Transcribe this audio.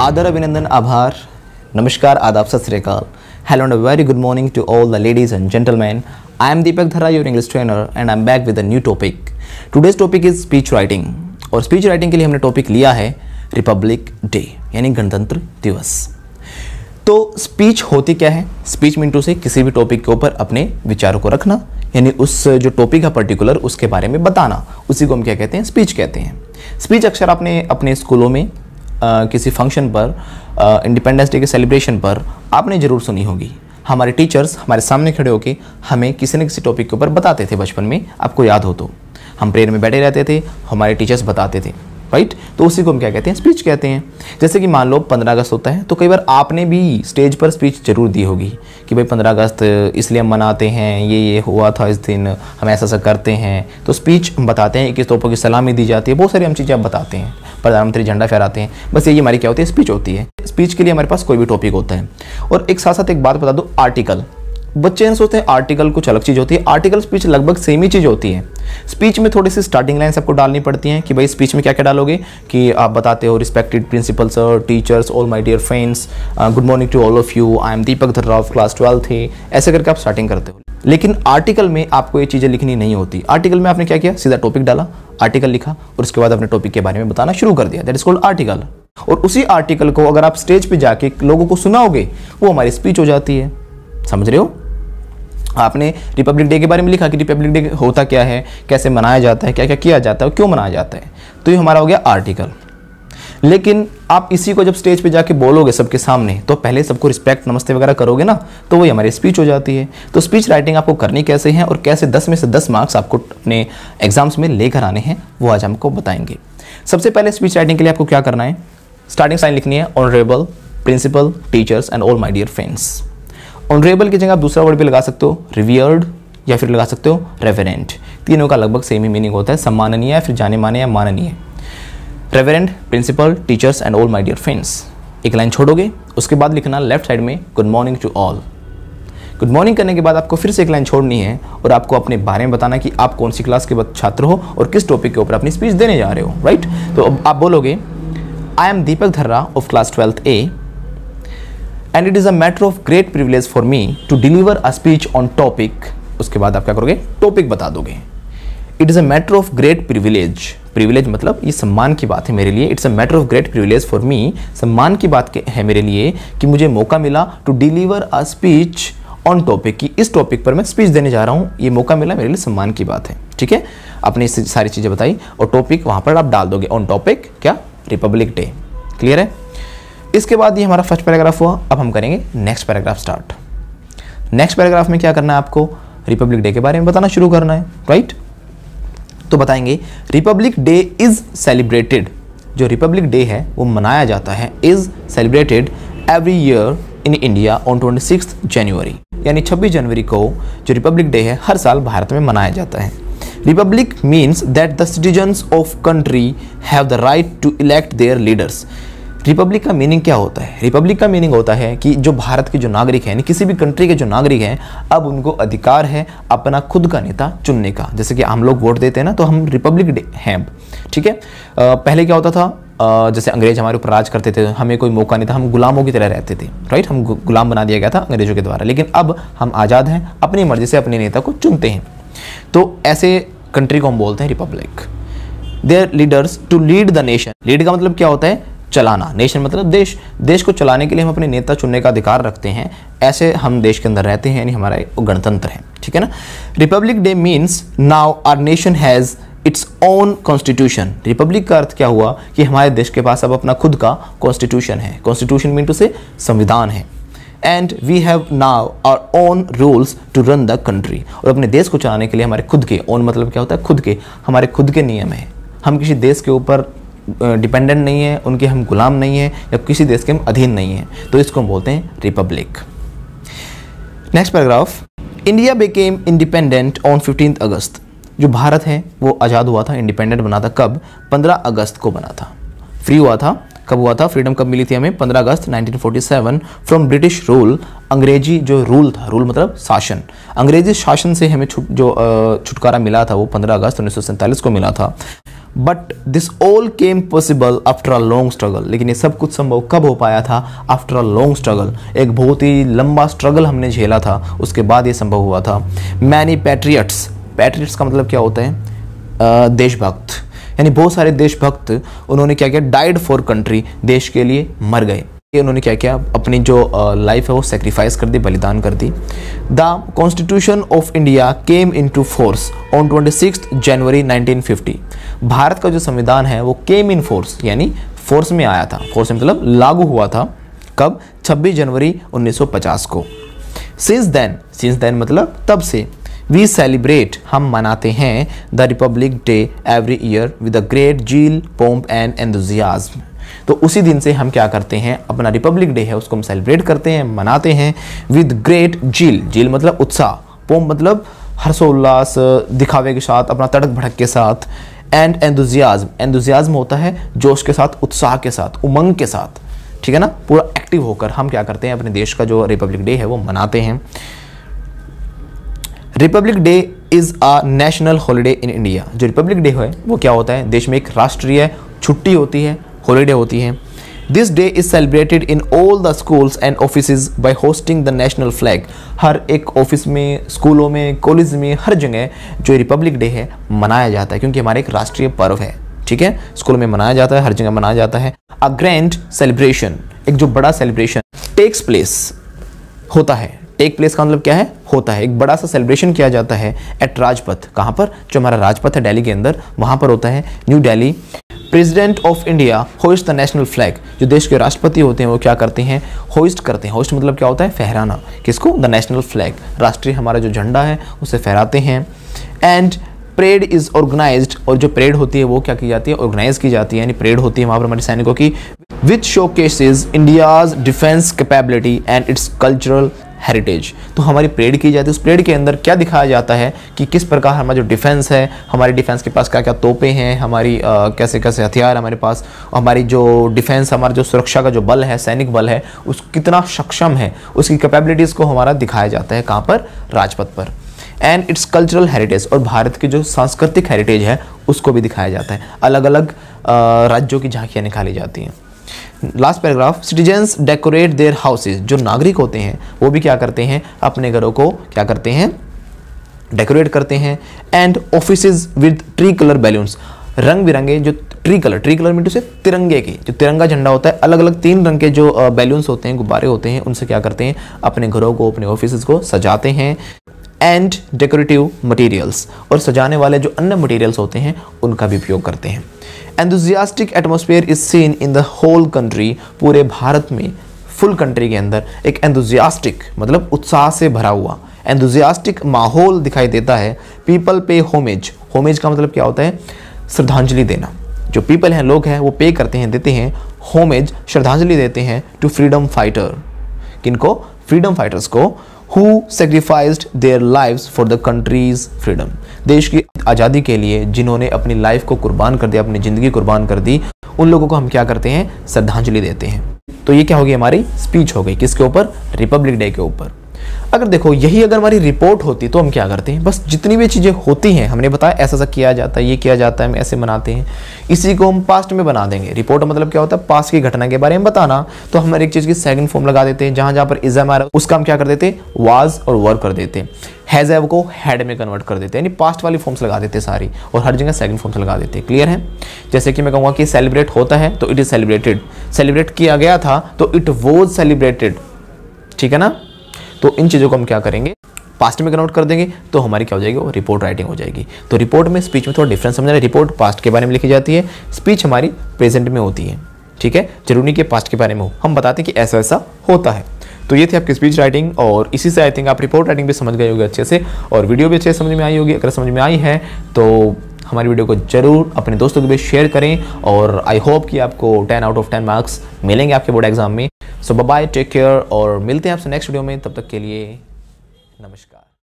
आदर अभिनंदन आभार नमस्कार आदाब सत श्रीकाल hello and a very good morning to all the ladies and gentlemen. I am deepak dhara, your english trainer, and i'm back with a new topic. Today's topic is speech writing. और speech writing के लिए हमने topic लिया है republic day यानी गणतंत्र दिवस। तो स्पीच होती क्या है? स्पीच मिनटों से किसी भी टॉपिक के ऊपर अपने विचारों को रखना, यानी उस जो टॉपिक है पर्टिकुलर उसके बारे में बताना। उसी को हम क्या कहते हैं? स्पीच कहते हैं। स्पीच अक्सर आपने अपने स्कूलों में किसी फ़ंक्शन पर इंडिपेंडेंस डे के सेलिब्रेशन पर आपने ज़रूर सुनी होगी। हमारे टीचर्स हमारे सामने खड़े होकर हमें किसी न किसी टॉपिक के ऊपर बताते थे बचपन में, आपको याद हो तो। हम प्रेयर में बैठे रहते थे, हमारे टीचर्स बताते थे। राइट तो उसी को हम क्या कहते हैं? स्पीच कहते हैं। जैसे कि मान लो पंद्रह अगस्त होता है तो कई बार आपने भी स्टेज पर स्पीच ज़रूर दी होगी कि भाई पंद्रह अगस्त इसलिए हम मनाते हैं, ये ये हुआ था इस दिन, हम ऐसा ऐसा करते हैं। तो स्पीच हम बताते हैं किस तोपों की सलामी दी जाती है, बहुत सारी हम चीज़ें आप बताते हैं। प्रधानमंत्री झंडा फहराते हैं। बस यही हमारी क्या होती है? स्पीच होती है। स्पीच के लिए हमारे पास कोई भी टॉपिक होता है। और एक साथ साथ एक बात बता दो आर्टिकल बच्चे सोचते हैं आर्टिकल कुछ अलग चीज़ होती है। आर्टिकल स्पीच लगभग सेम ही चीज़ होती है। स्पीच में थोड़ी सी स्टार्टिंग लाइन सबको डालनी पड़ती हैं कि भाई स्पीच में क्या क्या डालोगे? कि आप बताते हो respected principal sir teachers all my dear friends good morning to all of you I am Deepak Dharrav class twelfth है ऐसे करके आप स्टार्टिंग करते हो। लेकिन आर्टिकल में आपको ये चीज़ें लिखनी नहीं होती। आर्टिकल में आपने क्या किया? सीधा टॉपिक डाला आर्टिकल लिखा, और उसके बाद अपने टॉपिक के बारे में बताना शुरू कर दिया। दैट इज़ कॉल्ड आर्टिकल और उसी आर्टिकल को अगर आप स्टेज पे जाके लोगों को सुनाओगे, वो हमारी स्पीच हो जाती है। समझ रहे हो? आपने रिपब्लिक डे के बारे में लिखा कि रिपब्लिक डे होता क्या है, कैसे मनाया जाता है क्या क्या किया जाता है क्यों मनाया जाता है। तो ये हमारा हो गया आर्टिकल लेकिन आप इसी को जब स्टेज पे जाके बोलोगे सबके सामने तो पहले सबको रिस्पेक्ट नमस्ते वगैरह करोगे ना तो वही हमारी स्पीच हो जाती है। तो स्पीच राइटिंग आपको करनी कैसे है और कैसे 10 में से 10 मार्क्स आपको अपने एग्ज़ाम्स में लेकर आने हैं, वो आज हमको बताएँगे। सबसे पहले स्पीच राइटिंग के लिए आपको क्या करना है? स्टार्टिंग साइन लिखनी है honourable principal teachers and all my dear friends honourable की जगह आप दूसरा वर्ड भी लगा सकते हो रिवियर्ड या फिर लगा सकते हो रेफरेंट तीनों का लगभग सेम ही मीनिंग होता है, सम्माननीय या फिर जाने माने या माननीय। Reverend principal teachers and all my dear friends एक लाइन छोड़ोगे, उसके बाद लिखना लेफ़्ट साइड में good morning to all good morning करने के बाद आपको फिर से एक लाइन छोड़नी है, और आपको अपने बारे में बताना कि आप कौन सी क्लास के छात्र हो, और किस टॉपिक के ऊपर अपनी स्पीच देने जा रहे हो राइट तो अब आप बोलोगे I am Deepak Dharra of class twelfth A and it is a matter of great privilege for me to deliver a speech on topic उसके बाद आप क्या करोगे? टॉपिक बता दोगे। It is a matter of great privilege privilege मतलब ये सम्मान की बात है मेरे लिए it's a matter of great privilege for me सम्मान की बात है मेरे लिए कि मुझे मौका मिला to deliver a speech on topic की इस टॉपिक पर मैं स्पीच देने जा रहा हूँ ये मौका मिला मेरे लिए सम्मान की बात है ठीक है आपने सारी चीज़ें बताई और टॉपिक वहाँ पर आप डाल दोगे ऑन टॉपिक क्या रिपब्लिक डे क्लियर है इसके बाद ये हमारा फ़र्स्ट पैराग्राफ हुआ अब हम करेंगे next paragraph start next paragraph में क्या करना है आपको रिपब्लिक डे के बारे में बताना शुरू करना है राइट तो बताएँगे रिपब्लिक डे इज़ सेलिब्रेटेड जो रिपब्लिक डे है, वो मनाया जाता है is celebrated every year in India on twenty six January यानी 26 जनवरी को जो रिपब्लिक डे है, हर साल भारत में मनाया जाता है। Republic means that the citizens of country have the right to elect their leaders republic का मीनिंग क्या होता है? रिपब्लिक का मीनिंग होता है कि जो भारत के जो नागरिक हैं किसी भी कंट्री के जो नागरिक हैं, अब उनको अधिकार है अपना खुद का नेता चुनने का। जैसे कि हम लोग वोट देते हैं ना तो हम रिपब्लिक डे हैं ठीक है? पहले क्या होता था? जैसे अंग्रेज़ हमारे ऊपर राज करते थे, हमें कोई मौका नहीं था, हम गुलामों की तरह रहते थे राइट हम गुलाम बना दिया गया था अंग्रेज़ों के द्वारा। लेकिन अब हम आज़ाद हैं, अपनी मर्ज़ी से अपने नेता को चुनते हैं। तो ऐसे कंट्री को हम बोलते हैं republic their leaders to lead the nation lead का मतलब क्या होता है? चलाना। नेशन मतलब देश। देश को चलाने के लिए हम अपने नेता चुनने का अधिकार रखते हैं। ऐसे हम देश के अंदर रहते हैं, यानी हमारा गणतंत्र है। ठीक है ना? Republic Day means now our nation has its own constitution republic का अर्थ क्या हुआ? कि हमारे देश के पास अब अपना खुद का कॉन्स्टिट्यूशन है। कॉन्स्टिट्यूशन मीन टू से संविधान है। And we have now our own rules to run the country और अपने देश को चलाने के लिए हमारे खुद के ओन मतलब क्या होता है? खुद के। हमारे खुद के नियम हैं। हम किसी देश के ऊपर डिपेंडेंट नहीं है, उनके हम गुलाम नहीं हैं, या किसी देश के हम अधीन नहीं हैं। तो इसको हम बोलते हैं republic next paragraph India became independent on fifteen August जो भारत है, वो आज़ाद हुआ था इंडिपेंडेंट बना था कब? 15 अगस्त को बना था। फ्री हुआ था। कब हुआ था? फ्रीडम कब मिली थी हमें? 15 अगस्त 1947 फ्रॉम ब्रिटिश रूल अंग्रेज़ी जो रूल था रूल मतलब शासन। अंग्रेज़ी शासन से हमें छुट जो छुटकारा मिला था, वो 15 अगस्त उन्नीस सौ सैंतालीस को मिला था। But this all came possible after a long struggle लेकिन ये सब कुछ संभव कब हो पाया था? आफ्टर अ लॉन्ग स्ट्रगल एक बहुत ही लंबा स्ट्रगल हमने झेला था। उसके बाद ये संभव हुआ था। मैनी पैट्रियट्स पैट्रियट्स का मतलब क्या होता है? देशभक्त। यानी बहुत सारे देशभक्त, उन्होंने क्या किया? डाइड फॉर कंट्री देश के लिए मर गए। उन्होंने क्या किया? अपनी जो लाइफ है वो सेक्रीफाइस कर दी, बलिदान कर दी। The constitution of India came into force on twenty six January 1950 Bharat का जो संविधान है, वो केम इन फोर्स यानी फोर्स में आया था। फोर्स मतलब लागू हुआ था, कब? 26 जनवरी 1950 को। सिंस देन सिंस देन मतलब तब से वी सेलिब्रेट हम मनाते हैं the republic day every year with a great zeal pomp and enthusiasm तो उसी दिन से हम क्या करते हैं, अपना रिपब्लिक डे है, उसको हम सेलिब्रेट करते हैं, मनाते हैं विद ग्रेट जील जील मतलब उत्साह पोम मतलब हर्षोल्लास, दिखावे के साथ, अपना तड़क भड़क के साथ। एंड एंदुजियाज्म एंदुजियाज्म होता है जोश के साथ, उत्साह के साथ, उमंग के साथ। ठीक है ना? पूरा एक्टिव होकर हम क्या करते हैं? अपने देश का जो रिपब्लिक डे है वो मनाते हैं। Republic day is a national holiday in India जो रिपब्लिक डे है, वो क्या होता है? देश में एक राष्ट्रीय छुट्टी होती है हॉलीडे होती है। This day is celebrated in all the schools and office by hosting the national flag हर एक ऑफ़िस में स्कूलों में कॉलेज में, हर जगह जो रिपब्लिक डे है, मनाया जाता है क्योंकि हमारा एक राष्ट्रीय पर्व है, ठीक है? स्कूल में मनाया जाता है, हर जगह मनाया जाता है। अ ग्रैंड सेलिब्रेशन एक जो बड़ा सेलिब्रेशन टेक्स प्लेस होता है। टेक प्लेस का मतलब क्या है? होता है। एक बड़ा सा सेलिब्रेशन किया जाता है एट राजपथ कहाँ पर? जो हमारा राजपथ है दिल्ली के अंदर, वहाँ पर होता है। New Delhi president of India host the national flag. जो देश के राष्ट्रपति होते हैं, वो क्या करते हैं? होस्ट करते हैं। होस्ट मतलब क्या होता है? फहराना। किसको? The national flag. राष्ट्रीय हमारा जो झंडा है, उसे फहराते हैं। एंड परेड इज़ ऑर्गेनाइज और जो परेड होती है, वो क्या की जाती है? ऑर्गेनाइज की जाती है। यानी परेड होती है वहाँ पर हमारे सैनिकों की। Which showcases India's defence capability and its cultural heritage तो हमारी परेड की जाती है। उस परेड के अंदर क्या दिखाया जाता है कि किस प्रकार हमारा जो डिफेंस है हमारे डिफेंस के पास क्या क्या तोपें हैं हमारी आ, कैसे कैसे हथियार हमारे पास हमारी जो डिफेंस हमारा जो सुरक्षा का जो बल है सैनिक बल है उस कितना सक्षम है उसकी कैपेबिलिटीज़ को हमारा दिखाया जाता है कहाँ पर? राजपथ पर। एंड इट्स कल्चरल हेरिटेज और भारत की जो सांस्कृतिक हेरिटेज है उसको भी दिखाया जाता है। अलग अलग राज्यों की झांकियाँ निकाली जाती हैं। Last paragraph citizens decorate their houses जो नागरिक होते हैं, वो भी क्या करते हैं? अपने घरों को क्या करते हैं? डेकोरेट करते हैं and office with tricolour balloons रंग बिरंगे जो ट्री कलर ट्री कलर मीटू से तिरंगे के। जो तिरंगा झंडा होता है अलग अलग तीन रंग के जो बैलून्स होते हैं, गुब्बारे होते हैं, उनसे क्या करते हैं? अपने घरों को, अपने ऑफ़िस को सजाते हैं। एंड डेकोरेटिव मटेरियल्स और सजाने वाले जो अन्य मटेरियल्स होते हैं, उनका भी उपयोग करते हैं। Enthusiastic atmosphere is seen in the whole country पूरे भारत में फुल कंट्री के अंदर एक एंथुजियास्टिक मतलब उत्साह से भरा हुआ। एंथुजियास्टिक माहौल दिखाई देता है पीपल पे होमेज होमेज का मतलब क्या होता है? श्रद्धांजलि देना। जो पीपल हैं, लोग हैं, वो पे करते हैं, देते हैं होमेज श्रद्धांजलि देते हैं टू फ्रीडम फाइटर किनको? फ्रीडम फाइटर्स को who sacrifice their live for the country's freedom देश की आज़ादी के लिए जिन्होंने अपनी लाइफ को कुर्बान कर दिया, अपनी ज़िंदगी कुर्बान कर दी, उन लोगों को हम क्या करते हैं? श्रद्धांजलि देते हैं। तो ये क्या होगी हमारी? स्पीच हो गई किसके ऊपर? रिपब्लिक डे के ऊपर। अगर देखो, यही अगर हमारी रिपोर्ट होती तो हम क्या करते हैं? बस जितनी भी चीज़ें होती हैं, हमने बताया ऐसा ऐसा किया जाता है, ये किया जाता है, हम ऐसे बनाते हैं। इसी को हम पास्ट में बना देंगे। रिपोर्ट मतलब क्या होता है? पास्ट की घटना के बारे में बताना। तो हम एक चीज़ की सेकंड फॉर्म लगा देते हैं, जहाँ जहाँ पर इज़म है उसका हम क्या कर देते वाज और वर्क कर देते हैं। हैज़ को हैड में कन्वर्ट कर देते हैं, यानी पास्ट वाली फॉर्म्स लगा देते हैं सारी, और हर जगह सेकंड फॉर्म्स लगा देते हैं। क्लियर है? जैसे कि मैं कहूँगा कि सेलिब्रेट होता है तो इट इज़ सेलिब्रेटेड सेलिब्रेट किया गया था तो इट वॉज़ सेलिब्रेटेड ठीक है ना? तो इन चीज़ों को हम क्या करेंगे? पास्ट में कन्वर्ट कर देंगे तो हमारी क्या हो जाएगी? वो रिपोर्ट राइटिंग हो जाएगी। तो रिपोर्ट में स्पीच में थोड़ा डिफरेंस समझना रिपोर्ट पास्ट के बारे में लिखी जाती है। स्पीच हमारी प्रेजेंट में होती है। ठीक है? ज़रूरी के पास्ट के बारे में हो। हम बताते हैं कि ऐसा ऐसा होता है। तो ये थी आपकी स्पीच राइटिंग और इसी से आई थिंक आप रिपोर्ट राइटिंग भी समझ गए होगी अच्छे से, और वीडियो भी अच्छे से समझ में आई होगी। अगर समझ में आई है तो हमारी वीडियो को ज़रूर अपने दोस्तों के बीच शेयर करें और आई होप कि आपको 10 आउट ऑफ़ 10 मार्क्स मिलेंगे आपके बोर्ड एग्ज़ाम में। सो बाय टेक केयर और मिलते हैं आपसे नेक्स्ट वीडियो में। तब तक के लिए नमस्कार।